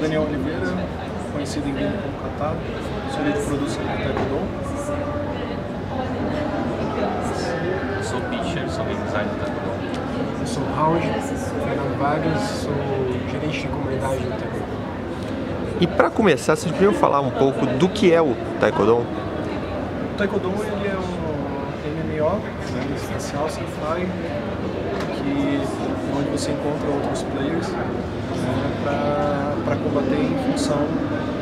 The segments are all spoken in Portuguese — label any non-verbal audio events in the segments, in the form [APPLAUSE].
Daniel Oliveira, conhecido em game como Catar, sou líder de produção do Taekwondo. Eu sou Pitcher, sou game designer do Taekwondo. Eu sou Raul Fernando Vargas, sou gerente de comunidade do Taekwondo. E para começar, vocês podiam falar um pouco do que é o Taekwondo? O Taekwondo ele é um MMO, né, espacial, sci-fi, que onde você encontra outros players né, para combater em função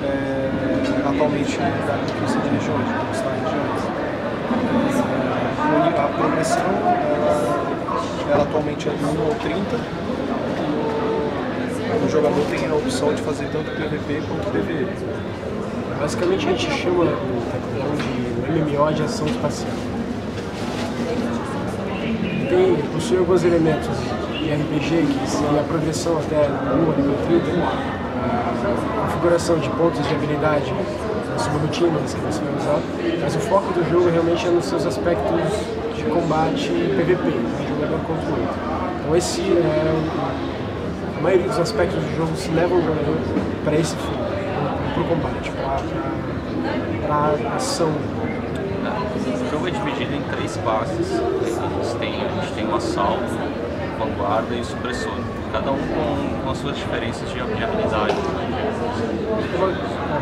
é, atualmente da conquista de regiões, de conquistar regiões. É, a progressão ela, ela atualmente é de 1 ou 30. O jogador tem a opção de fazer tanto PVP quanto PVE. Basicamente a gente chama o Taekwondo de MMO de ação espacial. Tem, possui alguns elementos de RPG, que seria a progressão até 1 nível 30, a configuração de pontos de habilidade, subrutinas que você vai usar, mas o foco do jogo realmente é nos seus aspectos de combate PVP, né, jogador contra o outro. Então esse é o, a maioria dos aspectos do jogo se levam o jogador para esse fim, para o combate, para a ação. O jogo é dividido em três classes. Tem, a gente tem o assalto, vanguarda e o supressor. Cada um com, com as suas diferenças de habilidade.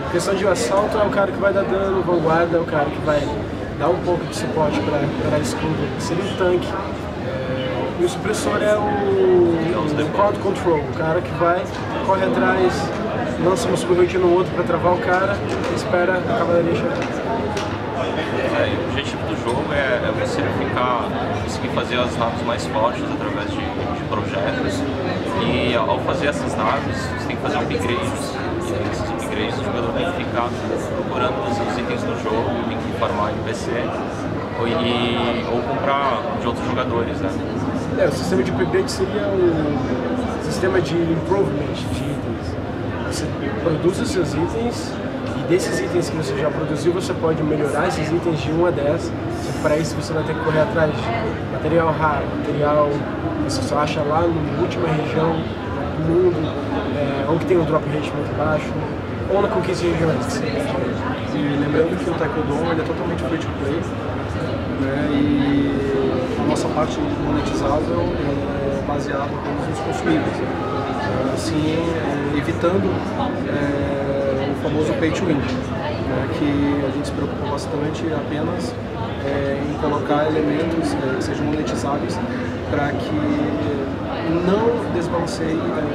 A questão de assalto é o cara que vai dar dano, vanguarda é o cara que vai dar um pouco de suporte para escudo, seria um tanque. É, e o supressor é o, o crowd control, o cara que vai, corre atrás, lança uma subrotina no outro para travar o cara e espera a cavalaria chegar. É, o objetivo do jogo é, é, ficar, conseguir fazer as naves mais fortes através de, de projetos e ao fazer essas naves você tem que fazer upgrades e esses upgrades o jogador tem que ficar procurando os, itens do jogo, tem que farmar em PC ou, e, ou comprar de outros jogadores, né? É, o sistema de upgrade seria o sistema de improvement de itens. Você produz os seus itens desses itens que você já produziu, você pode melhorar esses itens de 1 a 10. Para isso você vai ter que correr atrás de material raro, material que você só acha lá na última região do mundo, é, ou que tem um drop rate muito baixo, ou na conquista de regiões. E lembrando que o Taekwondo ele é totalmente free to play, né, e a nossa parte monetizável é baseada apenas nos consumíveis. Assim, é, evitando é, famoso pay to win, né, que a gente se preocupa bastante apenas é, em colocar elementos é, que sejam monetizáveis para que não desbalanceie é,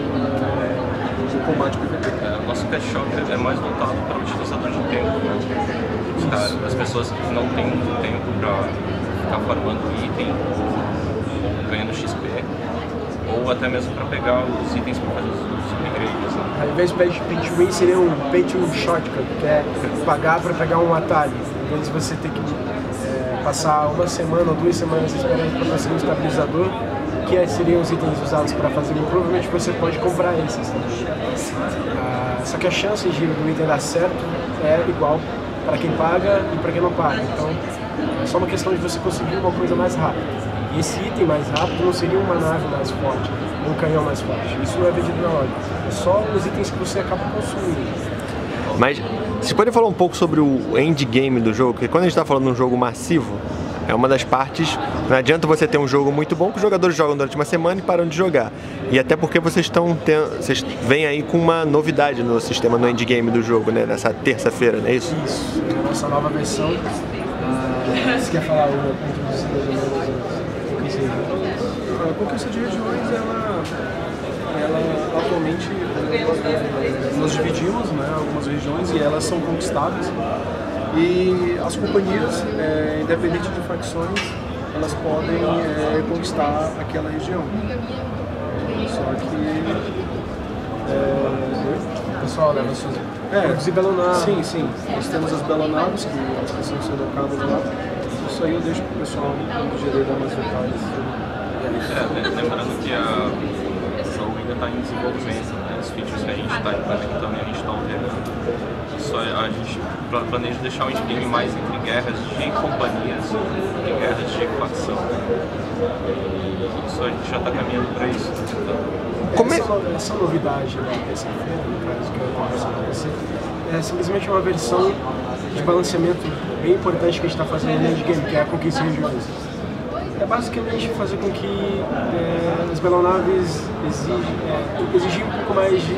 o combate PVP. É, o nosso cash shop é mais voltado para o utilizador de tempo, né? As pessoas que não têm muito tempo para ficar farmando item ganhando XP, ou até mesmo para pegar os itens para fazer os, upgrades. Ao invés de pay to win, seria um pay to shortcut, que é pagar para pegar um atalho. Em vez de você ter que é, passar uma semana ou duas semanas esperando para conseguir um estabilizador, que seriam os itens usados para fazer o provavelmente você pode comprar esses. Né? Ah, só que a chance de do item dar certo é igual para quem paga e para quem não paga. Então é só uma questão de você conseguir uma coisa mais rápida. E esse item mais rápido não seria uma nave mais forte, um canhão mais forte. Isso não é vendido na loja. É só os itens que você acaba consumindo. Mas você pode falar um pouco sobre o endgame do jogo? Porque quando a gente está falando de um jogo massivo, é uma das partes. Não adianta você ter um jogo muito bom que os jogadores jogam durante uma semana e param de jogar. E até porque vocês estão tendo, vocês vêm aí com uma novidade no sistema no endgame do jogo, né? Nessa terça-feira, não é isso? Isso, a nossa nova versão. Ah, você quer falar o A conquista de regiões, ela, ela atualmente nós dividimos né, algumas regiões e elas são conquistadas e as companhias, é, independente de facções, elas podem é, conquistar aquela região. Só que. É, o pessoal leva suas. É, produzir belonaves. Sim, sim. Nós temos as belonaves que elas precisam ser alocadas lá. Isso aí eu deixo para o pessoal gerir dar mais detalhes. É, lembrando que a, o jogo ainda está em desenvolvimento, né? Os features que a gente está implementando e a gente está alterando só a gente planeja deixar o endgame mais entre guerras de companhias e guerras de facção. Isso a gente já está caminhando para isso. Como é? essa, essa novidade né, dessa feira, no caso que eu conversando com você, é simplesmente uma versão de balanceamento bem importante que a gente está fazendo no endgame, que é a conquista de regiões. É basicamente fazer com que é, as belonaves exigem, é, exigir um pouco mais de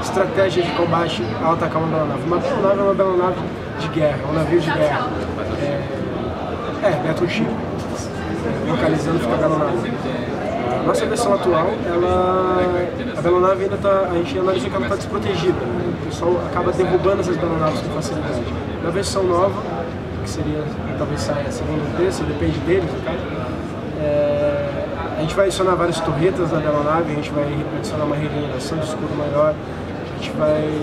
estratégia de combate ao atacar uma belonave. Uma belonave é uma belonave de guerra, um navio de guerra. É, é battleship. É, localizando fica a belonave. Nossa versão atual, ela, a belonave ainda está, a gente analisa que ela está desprotegida. O pessoal acaba derrubando essas belonaves com facilidade. Na versão nova, que seria, talvez saia segundo terço, depende deles, no caso, é, a gente vai adicionar várias torretas na belonave, a gente vai adicionar uma regeneração de escudo maior, a gente vai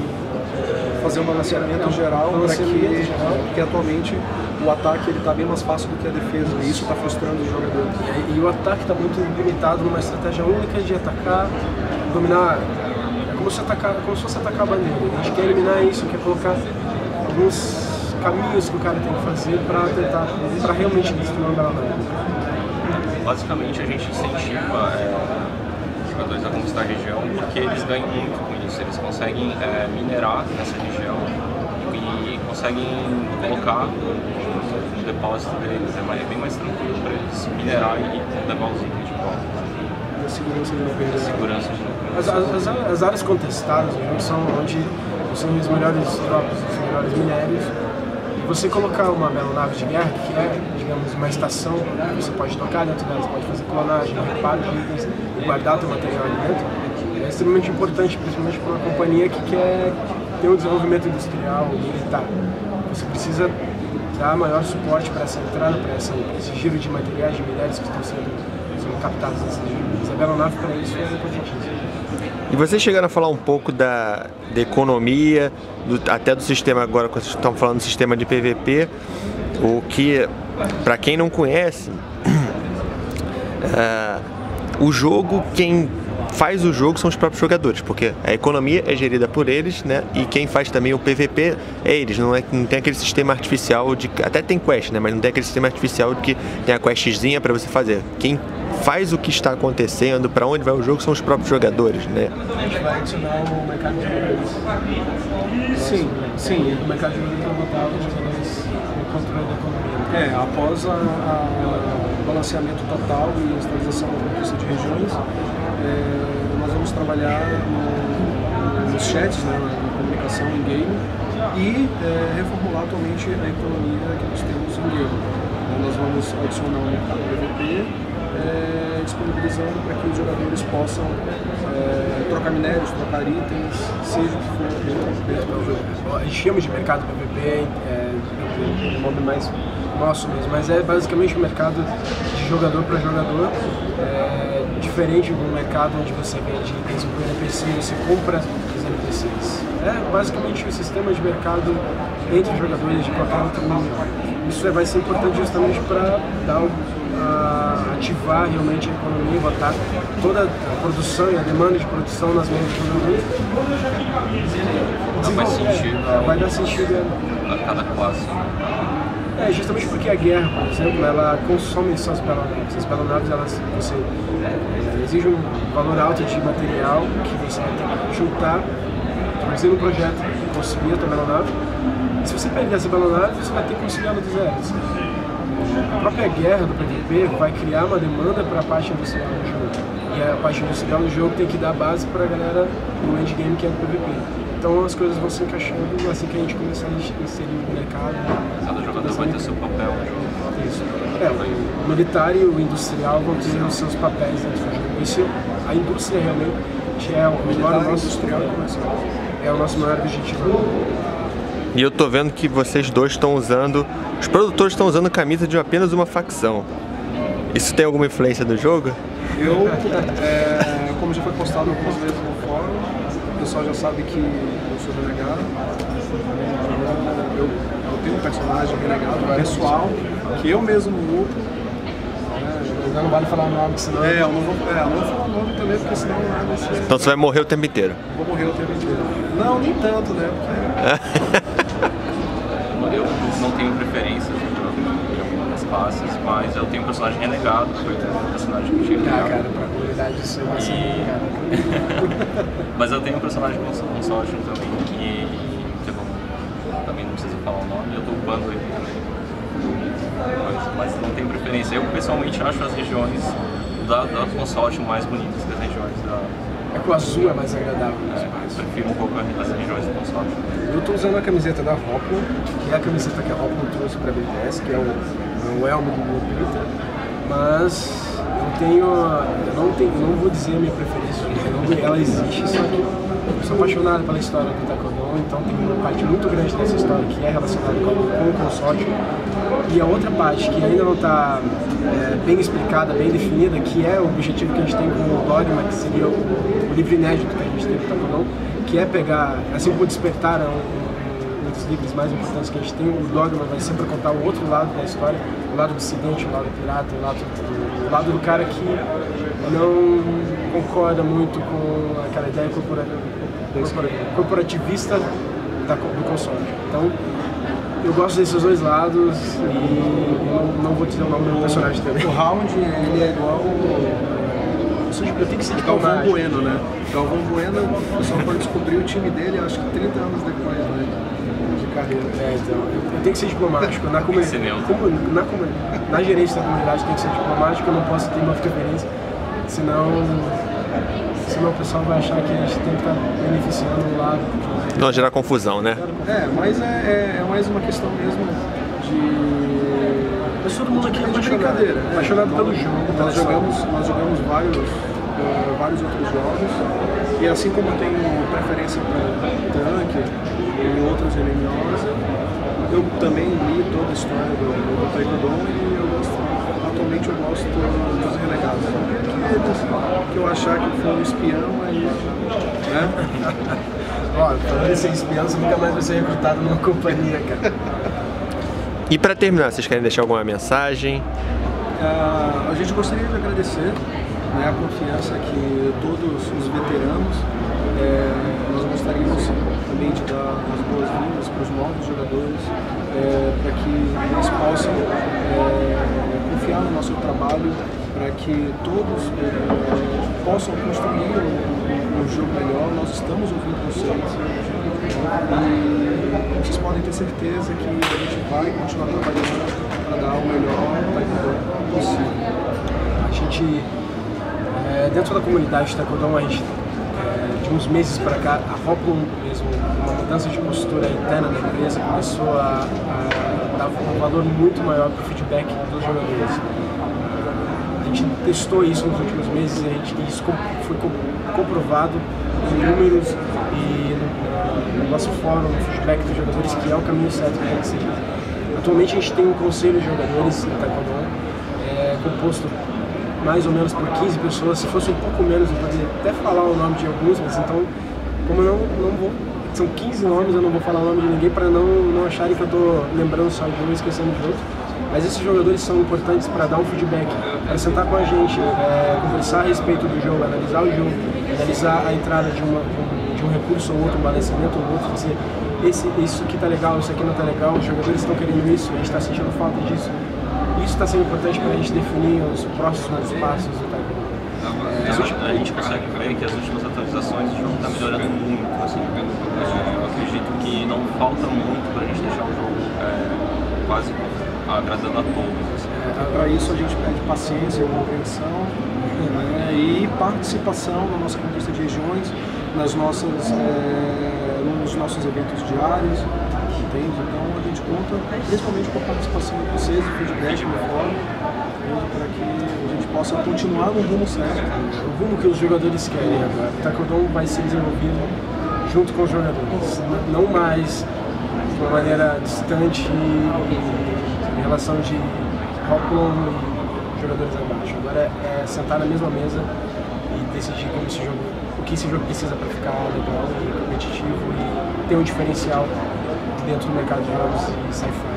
fazer um balanceamento geral para que, geral. porque atualmente o ataque ele está bem mais fácil do que a defesa e isso está frustrando os jogadores. E, e o ataque está muito limitado numa estratégia única de atacar, dominar. É como se, atacar, como se fosse atacar a bandeira. A gente quer eliminar isso, quer colocar alguns caminhos que o cara tem que fazer para tentar, para realmente destruir bela Basicamente a gente incentiva é, os jogadores a conquistar a região porque eles ganham muito com isso, eles conseguem é, minerar nessa região e conseguem colocar no depósito deles, é, mais, é bem mais tranquilo para eles minerar e levar os itens de volta. A segurança de perder. Segurança de. As, as, as, áreas contestadas né, são onde são os melhores tropas, os melhores minérios. E você colocar uma bela nave de guerra, que é, digamos, uma estação, você pode tocar dentro dela, você pode fazer clonagem, reparo de itens e guardar teu material ali dentro, é extremamente importante, principalmente para uma companhia que quer ter um desenvolvimento industrial, militar. Você precisa dar maior suporte para essa entrada, para esse giro de materiais, de minérios que estão sendo, sendo captados nessa região. Essa bela nave para isso é importantíssima. E vocês chegaram a falar um pouco da, da economia, do, até do sistema agora, quando vocês estão falando do sistema de PVP, o que, para quem não conhece, uh, [CLEARS THROAT] o jogo, quem faz o jogo são os próprios jogadores, porque a economia é gerida por eles, né? E quem faz também o PVP é eles, não, é, não tem aquele sistema artificial de. Até tem quest, né? Mas não tem aquele sistema artificial de que tem a questzinha para você fazer. Quem faz o que está acontecendo, para onde vai o jogo, são os próprios jogadores, né? A gente vai adicionar o mercado de jogadores. Sim, sim, o mercado de jogadores vai botar os jogadores no controle da economia. É, após a, a balanceamento total e estabilização da conquista de regiões, é, nós vamos trabalhar no, nos chats, né, na comunicação em game e é, reformular atualmente a economia que nós temos em game. Então, nós vamos adicionar um mercado PVP é, disponibilizando para que os jogadores possam é, trocar minérios, trocar itens, seja o que for dentro do jogo. A gente chama de mercado PVP, é, um nome mais nosso mesmo, mas é basicamente um mercado de jogador para jogador, é, diferente do mercado onde você vende itens por NPC, você compra os NPCs. É basicamente um sistema de mercado entre jogadores de qualquer outro nível. Isso vai ser importante justamente para dar ativar realmente a economia, botar toda a produção e a demanda de produção nas mãos do produtor. Não faz sentido. É, vai dar sentido a cada classe. É, justamente porque a guerra, por exemplo, ela consome suas pelonaves. As pelonaves, elas, você é, exige um valor alto de material que você vai ter que juntar, fazer um projeto, conseguir a tua pelonave. E se você perder essa pelonave, você vai ter que conseguir ela do zero. A própria guerra do PVP vai criar uma demanda para a parte industrial do jogo. E a parte industrial do jogo tem que dar base para a galera do endgame que é do PVP. Então as coisas vão se encaixando assim que a gente começar a inserir no mercado. Cada jogador vai ter seu papel no jogo. Isso. É, o militar e o industrial vão ter os seus papéis dentro do jogo. Isso, a indústria realmente é o melhor nosso industrial é o nosso maior objetivo. E eu tô vendo que vocês dois estão usando. Os produtores estão usando camisa de apenas uma facção. Isso tem alguma influência do jogo? Eu, é, como já foi postado algumas vezes no fórum, o pessoal já sabe que eu sou renegado. Eu, eu tenho um personagem renegado pessoal que eu mesmo luto. É, não vale falar nome, senão. É, eu não vou, é, eu não vou falar nome também, porque senão não vai ser. Então você vai morrer o tempo inteiro? Vou morrer o tempo inteiro. Não, nem tanto, né? Porque... [LAUGHS] eu não tenho preferências no jogo. classes, mas eu tenho um personagem renegado, que foi o personagem que eu tinha Ah, cara, pra comunidade isso ser E-. [LAUGHS] Mas eu tenho um personagem consórcio também, que, que eu não- também não preciso falar o nome, eu tô upando ele também. Mas, mas não tenho preferência. Eu pessoalmente acho as regiões da, da consórcio mais bonitas que as regiões da. É que o azul é mais agradável. É, nos eu mares. prefiro um pouco as regiões do consórcio. Eu tô usando a camiseta da Hoplon, que é a camiseta que a Hoplon trouxe pra BDS, que é o, é o elmo do Lupita, mas eu tenho, eu não tenho, não vou dizer a minha preferência, ela existe, só que eu sou apaixonado pela história do Taekwondo, então tem uma parte muito grande dessa história que é relacionada com, com o consórcio, e a outra parte que ainda não está bem explicada, bem definida, que é o objetivo que a gente tem com o Dogma, que seria o, o livro inédito que a gente tem do Taekwondo, que é pegar, assim como o Despertar é um, um dos livros mais importantes que a gente tem, o Dogma vai sempre contar o outro lado da história, o lado dissidente, o lado pirata, o lado do, o lado do cara que não concorda muito com aquela ideia corpora- corpora- corporativista da, do consórcio. Então, eu gosto desses dois lados e não, não vou dizer o nome do personagem também. O round, ele é igual. Eu tenho que ser de Galvão. Bueno, né? Galvão Bueno, eu só foi descobrir o time dele, acho que 30 anos depois, né? De carreira. É, então, eu, tenho que ser diplomático. Na, [LAUGHS] como- na, comuni- na gerência da comunidade tem que ser diplomático, eu não posso ter uma preferência, senão, senão o pessoal vai achar que a gente tem que estar beneficiando um lado. porque- Não gerar confusão, né? É, mas é, é, é mais uma questão mesmo de. Mas todo mundo aqui é apaixonado, brincadeira. né? apaixonado pelo jogo, Nós jogamos, nós jogamos vários, eh, vários outros jogos. E assim como eu tenho preferência para tanque e outros MMOs, eu também li toda a história do, do Taekwondo e eu gosto, atualmente eu gosto dos renegados. Aqueles que eu achar que foi um espião aí. Né? [LAUGHS] Ó, falando em ser espião, você nunca mais vai ser recrutado numa companhia, cara. E para terminar, vocês querem deixar alguma mensagem? Ah, a gente gostaria de agradecer né, a confiança que todos os veteranos, eh, nós gostaríamos também de dar as boas-vindas para os novos jogadores, eh, para que eles possam eh, confiar no nosso trabalho, para que todos eh, possam construir um, um jogo melhor. Nós estamos ouvindo vocês. E vocês podem ter certeza que a gente vai continuar trabalhando para dar o melhor possível. A gente, é, dentro da comunidade de Taekwondo, a gente, é, de uns meses para cá, a Hoplon mesmo, uma mudança de postura interna da empresa, começou a, a dar um valor muito maior para o feedback dos jogadores. A gente testou isso nos últimos meses a gente, isso foi com- comprovado em números e no, no nosso fórum, no feedback dos jogadores, que é o caminho certo que tem que seguir. Atualmente a gente tem um conselho de jogadores no Taekwondo, é, composto mais ou menos por 15 pessoas. Se fosse um pouco menos, eu poderia até falar o nome de alguns, mas então, como eu não, não vou. São 15 nomes, eu não vou falar o nome de ninguém para não, não acharem que eu estou lembrando só de um e esquecendo de outro. Mas esses jogadores são importantes para dar um feedback, para sentar com a gente, é, conversar a respeito do jogo, analisar o jogo, analisar a entrada de, uma, de um recurso ou outro, um balanceamento ou outro, dizer esse, isso aqui tá legal, isso aqui não tá legal, os jogadores estão querendo isso, a gente está sentindo falta disso. Isso está sendo importante para a gente definir os próximos passos. As últimas- a gente consegue ver que as últimas atualizações o jogo está melhorando muito. Assim. Eu acredito que não falta muito para a gente deixar o jogo é, quase agradando a todos. Assim. Para isso a gente pede paciência, compreensão né, e participação na nossa conquista de regiões, nas nossas, eh, nos nossos eventos diários, entende? Então a gente conta principalmente com a participação de vocês, o feedback no fórum, para que a gente possa continuar no rumo certo. O rumo que os jogadores querem agora. O Taekwondo vai ser desenvolvido junto com os jogadores, não mais de uma maneira distante em relação de Hoplon e jogadores abaixo. Agora é, sentar na mesma mesa e decidir como esse jogo, o que esse jogo precisa para ficar legal competitivo e ter um diferencial dentro do mercado de jogos e sair fora.